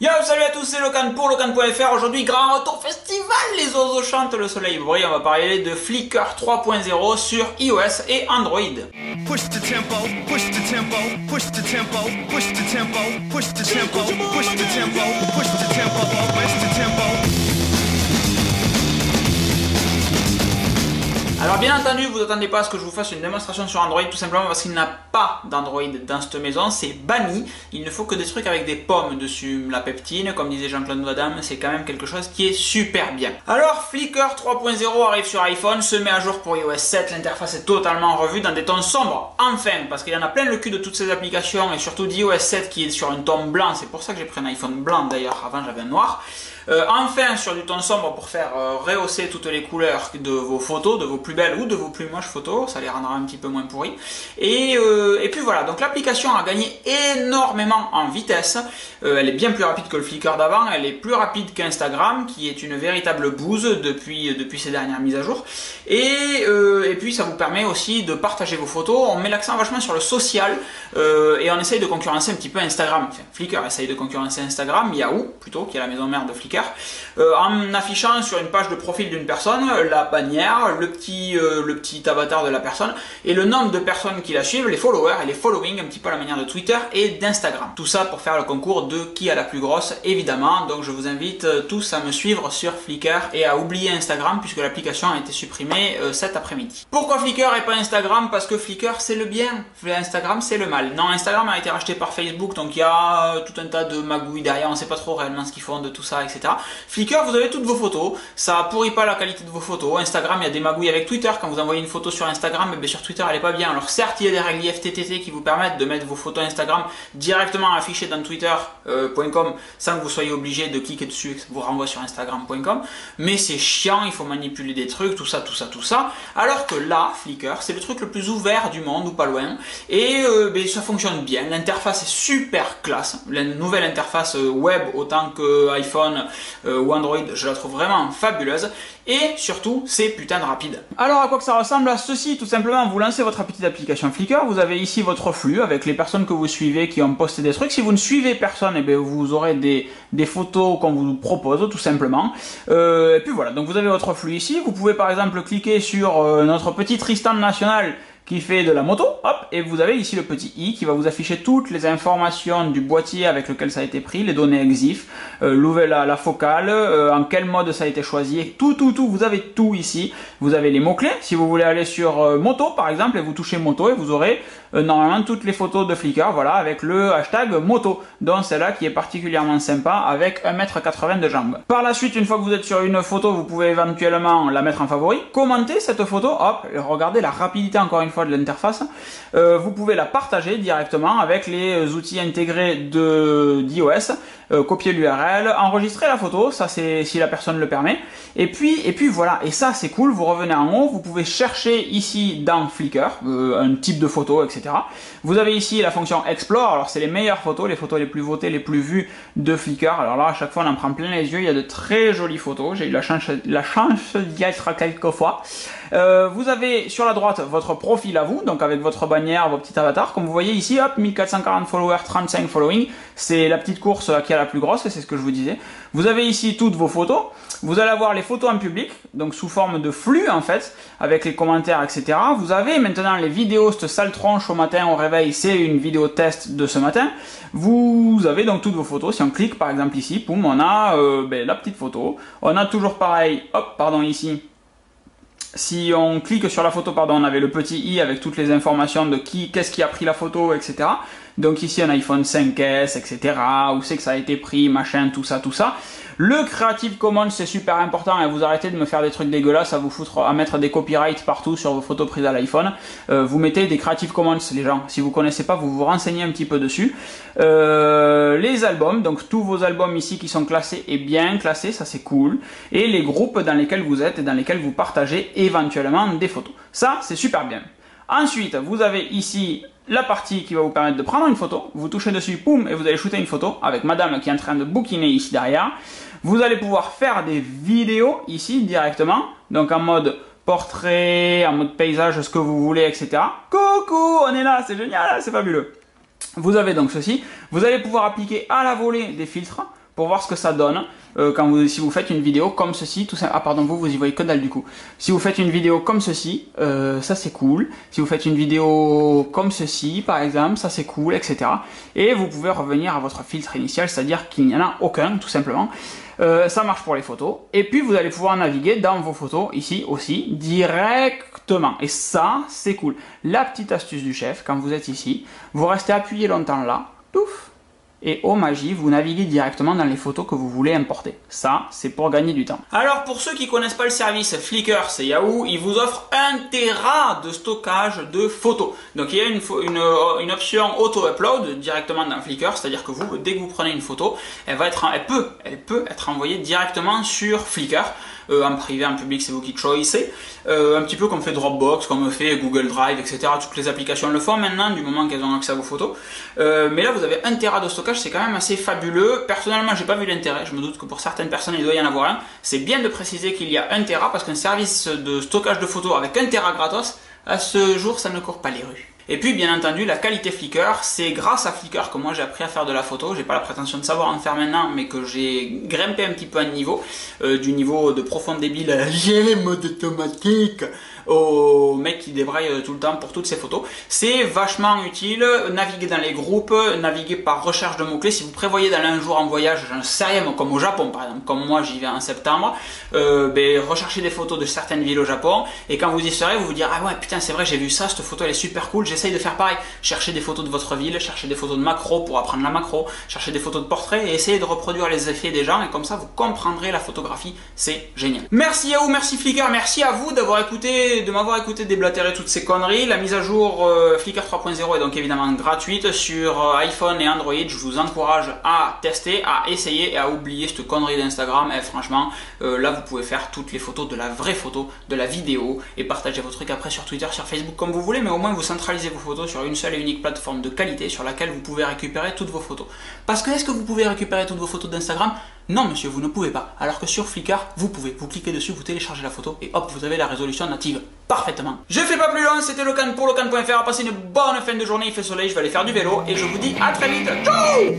Yo, salut à tous, c'est Locan pour Locan.fr. Aujourd'hui, grand retour festival, les oiseaux chantent, le soleil brille. On va parler de Flickr 3.0 sur iOS et Android. Alors bien entendu, vous attendez pas à ce que je vous fasse une démonstration sur Android, tout simplement parce qu'il n'y a pas d'Android dans cette maison, c'est banni. Il ne faut que des trucs avec des pommes dessus. La peptine, comme disait Jean-Claude Van c'est quand même quelque chose qui est super bien. Alors Flickr 3.0 arrive sur iPhone, se met à jour pour iOS 7, l'interface est totalement revue dans des tons sombres. Enfin, parce qu'il y en a plein le cul de toutes ces applications, et surtout d'iOS 7 qui est sur un ton blanc, c'est pour ça que j'ai pris un iPhone blanc d'ailleurs, avant j'avais un noir. Euh, enfin, sur du ton sombre pour faire euh, rehausser toutes les couleurs de vos photos, de vos plus ou de vos plus moches photos, ça les rendra un petit peu moins pourris. Et, euh, et puis voilà, donc l'application a gagné énormément en vitesse. elle est bien plus rapide que le Flickr d'avant, elle est plus rapide qu'Instagram, qui est une véritable bouse depuis, depuis ces dernières mises à jour. Et, et puis ça vous permet aussi de partager vos photos. On met l'accent vachement sur le social et on essaye de concurrencer un petit peu Instagram. Enfin, Flickr essaye de concurrencer Instagram, Yahoo plutôt, qui est la maison mère de Flickr euh, en affichant sur une page de profil d'une personne la bannière, le petit, euh, le petit avatar de la personne et le nombre de personnes qui la suivent, les followers et les following, un petit peu à la manière de Twitter et d'Instagram. Tout ça pour faire le concours de qui a la plus grosse, évidemment. Donc je vous invite euh, tous à me suivre sur Flickr et à oublier Instagram puisque l'application a été supprimée cet après-midi. Pourquoi Flickr et pas Instagram? Parce que Flickr c'est le bien, Instagram c'est le mal. Non, Instagram a été racheté par Facebook, donc il y a tout un tas de magouilles derrière, on sait pas trop réellement ce qu'ils font de tout ça, etc. Flickr, vous avez toutes vos photos, ça pourrit pas la qualité de vos photos. Instagram, il y a des magouilles avec Twitter. Quand vous envoyez une photo sur Instagram, eh sur Twitter, elle est pas bien. Alors certes, il y a des règles FTTT qui vous permettent de mettre vos photos Instagram directement affichées dans twitter.com euh, sans que vous soyez obligé de cliquer dessus et que vous renvoie sur instagram.com. Mais c'est chiant, il faut manipuler des trucs, tout ça, tout ça, tout ça. Alors que là, Flickr, c'est le truc le plus ouvert du monde ou pas loin. Et euh, ben, ça fonctionne bien. L'interface est super classe. La nouvelle interface euh, web autant que iPhone ou Android, je la trouve vraiment fabuleuse. Et surtout, c'est putain de rapide. Alors à quoi que ça ressemble à ceci Tout simplement, vous lancez votre petite application Flickr, vous avez ici votre flux avec les personnes que vous suivez qui ont posté des trucs. Si vous ne suivez personne, et eh bien, vous aurez des, photos qu'on vous propose tout simplement. Euh, et puis voilà, donc vous avez votre flux ici. Vous pouvez par exemple cliquer sur euh, notre petit Tristan national qui fait de la moto, hop, et vous avez ici le petit i qui va vous afficher toutes les informations du boîtier avec lequel ça a été pris, les données EXIF, euh, la, la, focale, euh, en quel mode ça a été choisi, tout, tout, tout, vous avez tout ici. Vous avez les mots-clés, si vous voulez aller sur euh, moto par exemple, et vous touchez moto, et vous aurez euh, normalement toutes les photos de Flickr, voilà, avec le hashtag moto, dont celle-là qui est particulièrement sympa, avec 1m80 de jambes. Par la suite, une fois que vous êtes sur une photo, vous pouvez éventuellement la mettre en favori, commenter cette photo, hop, regardez la rapidité encore une fois de l'interface, euh, vous pouvez la partager directement avec les outils intégrés de d'iOS, euh, copier l'URL, enregistrer la photo, ça c'est si la personne le permet, et puis et puis voilà, et ça c'est cool, vous revenez en haut, vous pouvez chercher ici dans Flickr euh, un type de photo, etc. Vous avez ici la fonction Explore, alors c'est les meilleures photos, les photos les plus votées, les plus vues de Flickr, alors là à chaque fois on en prend plein les yeux, il y a de très jolies photos, j'ai eu la chance, la chance d'y être quelques fois. Vous avez sur la droite votre profil à vous, donc avec votre bannière, vos petits avatars. Comme vous voyez ici, hop, 1440 followers, 35 following. C'est la petite course qui est la plus grosse, c'est ce que je vous disais. Vous avez ici toutes vos photos. Vous allez avoir les photos en public, donc sous forme de flux en fait, avec les commentaires, etc. Vous avez maintenant les vidéos, cette sale tronche au matin au réveil, c'est une vidéo test de ce matin. Vous avez donc toutes vos photos. Si on clique par exemple ici, poum, on a euh, ben, la petite photo. On a toujours pareil, hop, pardon ici, si on clique sur la photo, pardon, on avait le petit i avec toutes les informations de qui, qu'est-ce qui a pris la photo, etc. Donc ici un iPhone 5S, etc. Où c'est que ça a été pris, machin, tout ça, tout ça. Le Creative Commons c'est super important et vous arrêtez de me faire des trucs dégueulasses à vous foutre à mettre des copyrights partout sur vos photos prises à l'iPhone. Euh, vous mettez des Creative Commons les gens. Si vous connaissez pas, vous vous renseignez un petit peu dessus. Euh, les albums, donc tous vos albums ici qui sont classés et bien classés, ça c'est cool. Et les groupes dans lesquels vous êtes et dans lesquels vous partagez éventuellement des photos. Ça c'est super bien. Ensuite, vous avez ici la partie qui va vous permettre de prendre une photo. Vous touchez dessus, poum, et vous allez shooter une photo avec madame qui est en train de bouquiner ici derrière. Vous allez pouvoir faire des vidéos ici directement, donc en mode portrait, en mode paysage, ce que vous voulez, etc. Coucou, on est là, c'est génial, c'est fabuleux. Vous avez donc ceci. Vous allez pouvoir appliquer à la volée des filtres pour voir ce que ça donne euh, quand vous, si vous faites une vidéo comme ceci. Tout ça, ah pardon, vous, vous y voyez que dalle du coup. Si vous faites une vidéo comme ceci, euh, ça c'est cool. Si vous faites une vidéo comme ceci, par exemple, ça c'est cool, etc. Et vous pouvez revenir à votre filtre initial, c'est-à-dire qu'il n'y en a aucun, tout simplement. Euh, ça marche pour les photos. Et puis vous allez pouvoir naviguer dans vos photos, ici aussi, directement. Et ça, c'est cool. La petite astuce du chef, quand vous êtes ici, vous restez appuyé longtemps là, pouf, et au Magie, vous naviguez directement dans les photos que vous voulez importer. Ça, c'est pour gagner du temps. Alors pour ceux qui connaissent pas le service Flickr, c'est Yahoo, il vous offre un Tera de stockage de photos. Donc il y a euh, une option auto-upload directement dans Flickr, c'est-à-dire que vous, dès que vous prenez une photo, elle va être, elle peut, elle peut être envoyée directement sur Flickr. Euh, en privé, en public, c'est vous qui choisissez. Euh, un petit peu comme fait Dropbox, comme fait Google Drive, etc. Toutes les applications le font maintenant, du moment qu'elles ont accès à vos photos. Mais là, vous avez un Tera de stockage, c'est quand même assez fabuleux. Personnellement, j'ai pas vu l'intérêt. Je me doute que pour certaines personnes, il doit y en avoir un. C'est bien de préciser qu'il y a un Tera parce qu'un service de stockage de photos avec un Tera gratos, à ce jour, ça ne court pas les rues. Et puis bien entendu la qualité Flickr, c'est grâce à Flickr que moi j'ai appris à faire de la photo. J'ai pas la prétention de savoir en faire maintenant, mais que j'ai grimpé un petit peu à niveau, euh, du niveau de profond débile à gérer mode automatique au mec qui débraille tout le temps pour toutes ses photos. C'est vachement utile. Naviguer dans les groupes, naviguer par recherche de mots-clés. Si vous prévoyez d'aller un jour en voyage, j'en sais rien, comme au Japon par exemple, comme moi j'y vais en septembre, euh, ben, recherchez des photos de certaines villes au Japon et quand vous y serez, vous vous direz ah ouais putain c'est vrai j'ai vu ça, cette photo elle est super cool, j'essaye de faire pareil. Cherchez des photos de votre ville, cherchez des photos de macro pour apprendre la macro, cherchez des photos de portraits et essayez de reproduire les effets des gens et comme ça vous comprendrez la photographie, c'est génial. Merci à vous, merci Flickr, merci à vous d'avoir écouté de m'avoir écouté déblatérer toutes ces conneries. La mise à jour euh, Flickr 3.0 est donc évidemment gratuite sur euh, iPhone et Android. Je vous encourage à tester, à essayer et à oublier cette connerie d'Instagram. Et franchement, euh, là vous pouvez faire toutes les photos de la vraie photo, de la vidéo et partager vos trucs après sur Twitter, sur Facebook comme vous voulez. Mais au moins vous centralisez vos photos sur une seule et unique plateforme de qualité sur laquelle vous pouvez récupérer toutes vos photos. Parce que est-ce que vous pouvez récupérer toutes vos photos d'Instagram? Non monsieur, vous ne pouvez pas. Alors que sur Flickr, vous pouvez. Vous cliquez dessus, vous téléchargez la photo et hop, vous avez la résolution native parfaitement. Je fais pas plus long, c'était Locan pour Locan.fr. Passez une bonne fin de journée, il fait soleil, je vais aller faire du vélo et je vous dis à très vite. Ciao.